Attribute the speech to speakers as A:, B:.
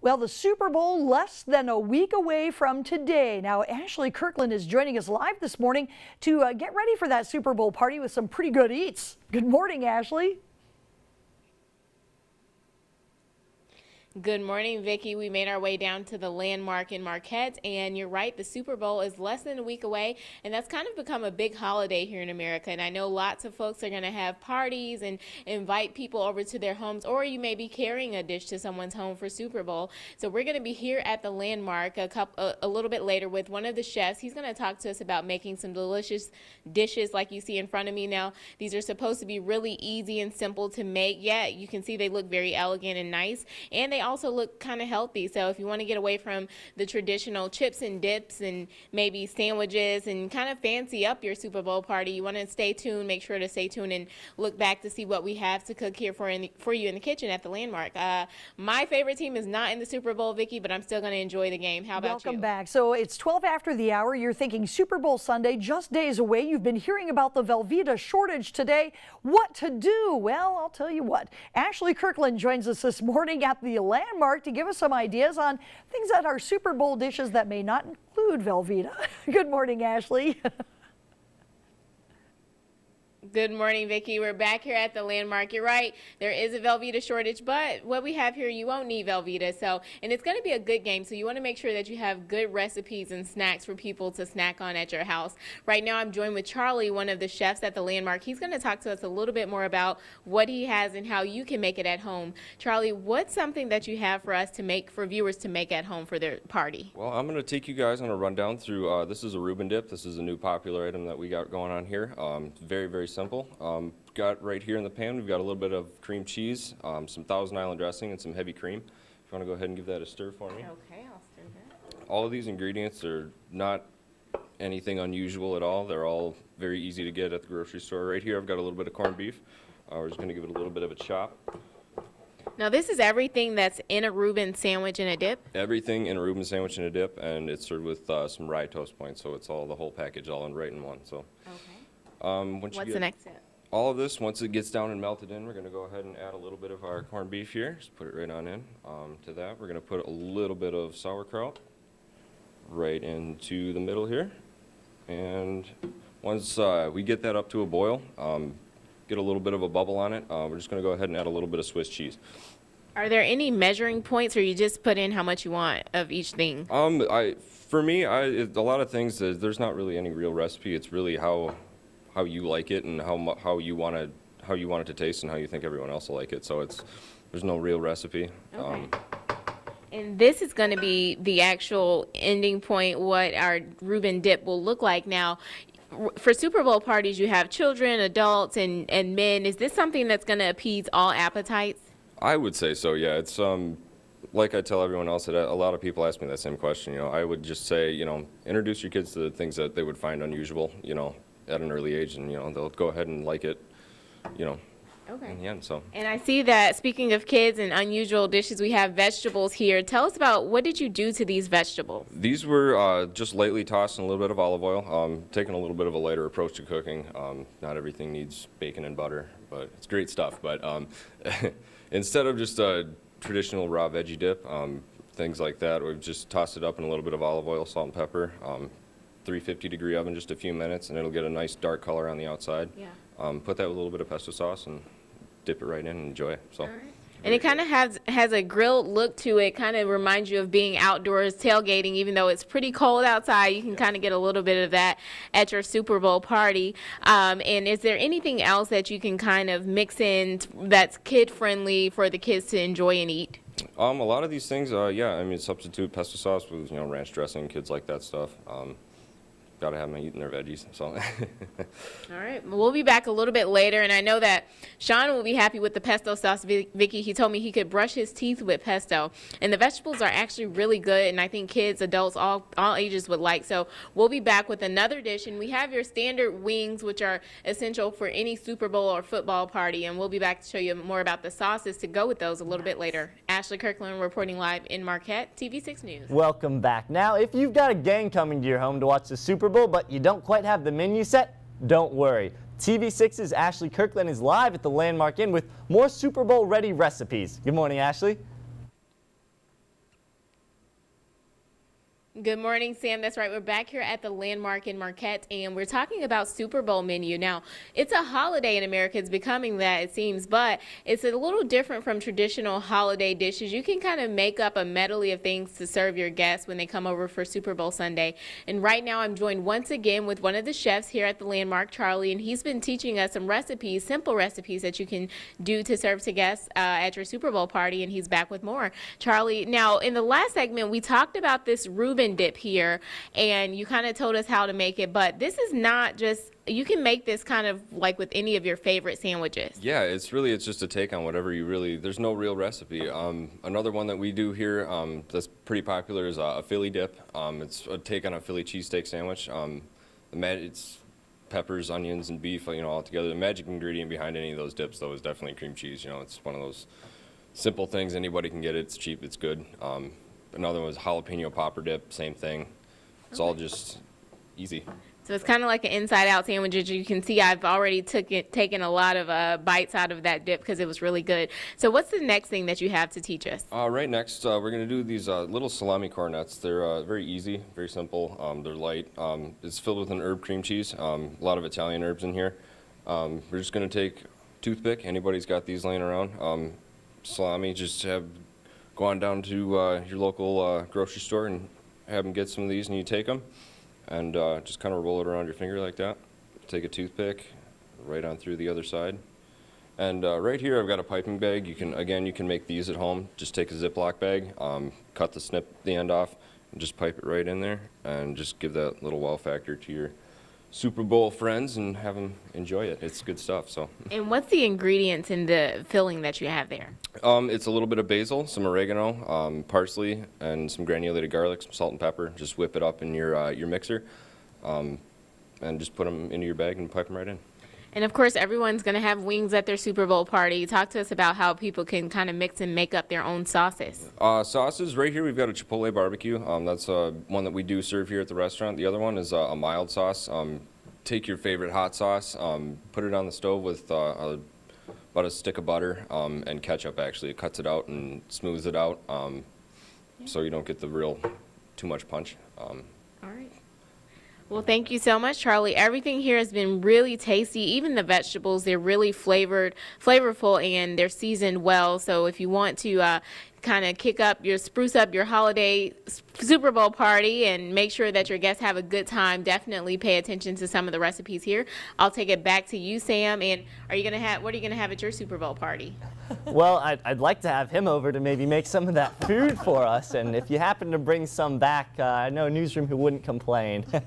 A: Well, the Super Bowl less than a week away from today. Now, Ashley Kirkland is joining us live this morning to uh, get ready for that Super Bowl party with some pretty good eats. Good morning, Ashley.
B: Good morning, Vicki. We made our way down to the landmark in Marquette, and you're right, the Super Bowl is less than a week away, and that's kind of become a big holiday here in America. And I know lots of folks are going to have parties and invite people over to their homes, or you may be carrying a dish to someone's home for Super Bowl. So we're going to be here at the landmark a couple a, a little bit later with one of the chefs. He's going to talk to us about making some delicious dishes like you see in front of me now. These are supposed to be really easy and simple to make. Yeah, you can see they look very elegant and nice, and they also look kind of healthy. So if you want to get away from the traditional chips and dips and maybe sandwiches and kind of fancy up your Super Bowl party, you want to stay tuned. Make sure to stay tuned and look back to see what we have to cook here for the, for you in the kitchen at the Landmark. Uh, my favorite team is not in the Super Bowl, Vicki, but I'm still going to enjoy the game. How about
A: Welcome
B: you?
A: Welcome back. So it's 12 after the hour. You're thinking Super Bowl Sunday, just days away. You've been hearing about the Velveeta shortage today. What to do? Well, I'll tell you what. Ashley Kirkland joins us this morning at the Landmark to give us some ideas on things that are Super Bowl dishes that may not include Velveeta. Good morning, Ashley.
B: Good morning, Vicki. We're back here at the Landmark. You're right. There is a Velveeta shortage, but what we have here, you won't need Velveeta. So, and it's going to be a good game. So you want to make sure that you have good recipes and snacks for people to snack on at your house. Right now, I'm joined with Charlie, one of the chefs at the Landmark. He's going to talk to us a little bit more about what he has and how you can make it at home. Charlie, what's something that you have for us to make for viewers to make at home for their party?
C: Well, I'm going to take you guys on a rundown through. Uh, this is a Reuben dip. This is a new popular item that we got going on here. Um, very, very simple. Um, got right here in the pan, we've got a little bit of cream cheese, um, some Thousand Island dressing, and some heavy cream. If you want to go ahead and give that a stir for me.
B: Okay, I'll stir that.
C: All of these ingredients are not anything unusual at all. They're all very easy to get at the grocery store. Right here, I've got a little bit of corned beef. Uh, we're just going to give it a little bit of a chop.
B: Now, this is everything that's in a Reuben sandwich and a dip.
C: Everything in a Reuben sandwich and a dip, and it's served with uh, some rye toast points, so it's all the whole package all in right in one. So,
B: Okay.
C: Um, once you
B: What's
C: get
B: the next step?
C: all of this, once it gets down and melted in, we're gonna go ahead and add a little bit of our corned beef here. Just put it right on in. Um, to that, we're gonna put a little bit of sauerkraut right into the middle here. And once uh, we get that up to a boil, um, get a little bit of a bubble on it, uh, we're just gonna go ahead and add a little bit of Swiss cheese.
B: Are there any measuring points, or you just put in how much you want of each thing?
C: Um, I, for me, I, it, a lot of things, uh, there's not really any real recipe. It's really how, how you like it and how, how you want to, how you want it to taste and how you think everyone else will like it. So it's, there's no real recipe. Um,
B: And this is going to be the actual ending point, what our Reuben dip will look like. Now, for Super Bowl parties, you have children, adults, and, and men. Is this something that's going to appease all appetites?
C: I would say so, yeah. It's, um, like I tell everyone else, that a lot of people ask me that same question, you know, I would just say, you know, introduce your kids to the things that they would find unusual, you know, at an early age and, you know, they'll go ahead and like it, you know,
B: Okay.
C: in the end, so.
B: And I see that speaking of kids and unusual dishes, we have vegetables here. Tell us about what did you do to these vegetables?
C: These were uh, just lightly tossed in a little bit of olive oil, um, taking a little bit of a lighter approach to cooking. Um, not everything needs bacon and butter, but it's great stuff. But um, instead of just a traditional raw veggie dip, um, things like that, we've just tossed it up in a little bit of olive oil, salt and pepper, um, 350 degree oven, just a few minutes, and it'll get a nice dark color on the outside.
B: Yeah.
C: Um, put that with a little bit of pesto sauce and dip it right in and enjoy it. So.
B: And it kind of has has a grilled look to it. Kind of reminds you of being outdoors tailgating, even though it's pretty cold outside. You can kind of get a little bit of that at your Super Bowl party. Um, and is there anything else that you can kind of mix in that's kid friendly for the kids to enjoy and eat?
C: Um, a lot of these things, uh, yeah, I mean, substitute pesto sauce with, you know, ranch dressing, kids like that stuff. Um, gotta have them eating their veggies, so.
B: All right, well, we'll be back a little bit later, and I know that Sean will be happy with the pesto sauce. Vi- Vicky, he told me he could brush his teeth with pesto, and the vegetables are actually really good, and I think kids, adults, all all ages would like. So we'll be back with another dish, and we have your standard wings, which are essential for any Super Bowl or football party, and we'll be back to show you more about the sauces to go with those a little bit later. Ashley Kirkland reporting live in Marquette, TV6 News.
D: Welcome back. Now, if you've got a gang coming to your home to watch the Super Bowl, but you don't quite have the menu set, don't worry. TV6's Ashley Kirkland is live at the Landmark Inn with more Super Bowl ready recipes. Good morning, Ashley.
B: Good morning, Sam. That's right. We're back here at the Landmark in Marquette, and we're talking about Super Bowl menu. Now, it's a holiday in America. It's becoming that, it seems, but it's a little different from traditional holiday dishes. You can kind of make up a medley of things to serve your guests when they come over for Super Bowl Sunday. And right now, I'm joined once again with one of the chefs here at the Landmark, Charlie, and he's been teaching us some recipes, simple recipes that you can do to serve to guests uh, at your Super Bowl party, and he's back with more. Charlie, now, in the last segment, we talked about this Reuben dip here, and you kind of told us how to make it, but this is not just you can make this kind of like with any of your favorite sandwiches.
C: Yeah, it's really it's just a take on whatever you really. There's no real recipe. Um, another one that we do here um, that's pretty popular is a Philly dip. Um, it's a take on a Philly cheesesteak sandwich. Um, the mag- it's peppers, onions, and beef, you know, all together. The magic ingredient behind any of those dips, though, is definitely cream cheese. You know, it's one of those simple things anybody can get. It. It's cheap. It's good. Um, another one was jalapeno popper dip. Same thing. It's all just easy.
B: So it's kind of like an inside-out sandwich. As you can see, I've already took it, taken a lot of uh, bites out of that dip because it was really good. So what's the next thing that you have to teach us?
C: Uh, right next, uh, we're going to do these uh, little salami cornets. They're uh, very easy, very simple. Um, they're light. Um, it's filled with an herb cream cheese. Um, a lot of Italian herbs in here. Um, we're just going to take toothpick. Anybody's got these laying around. Um, salami, just have go on down to uh, your local uh, grocery store and have them get some of these, and you take them and uh, just kind of roll it around your finger like that. Take a toothpick, right on through the other side. And uh, right here, I've got a piping bag. You can, again, you can make these at home. Just take a Ziploc bag, um, cut the snip the end off, and just pipe it right in there, and just give that little wow factor to your Super Bowl friends and have them enjoy it. It's good stuff. So.
B: And what's the ingredients in the filling that you have there?
C: Um, it's a little bit of basil, some oregano, um, parsley, and some granulated garlic, some salt and pepper. Just whip it up in your uh, your mixer, um, and just put them into your bag and pipe them right in.
B: And of course, everyone's going to have wings at their Super Bowl party. Talk to us about how people can kind of mix and make up their own sauces.
C: Uh, sauces, right here, we've got a Chipotle barbecue. Um, that's uh, one that we do serve here at the restaurant. The other one is uh, a mild sauce. Um, take your favorite hot sauce, um, put it on the stove with uh, a, about a stick of butter um, and ketchup, actually. It cuts it out and smooths it out um, so you don't get the real too much punch.
B: Well, thank you so much, Charlie. Everything here has been really tasty. Even the vegetables, they're really flavored, flavorful, and they're seasoned well. So if you want to uh, kind of kick up your spruce up your holiday Super Bowl party and make sure that your guests have a good time, definitely pay attention to some of the recipes here. I'll take it back to you, Sam. And are you gonna have what are you gonna have at your Super Bowl party?
D: well, I'd, I'd, like to have him over to maybe make some of that food for us. And if you happen to bring some back, uh, I know newsroom who wouldn't complain.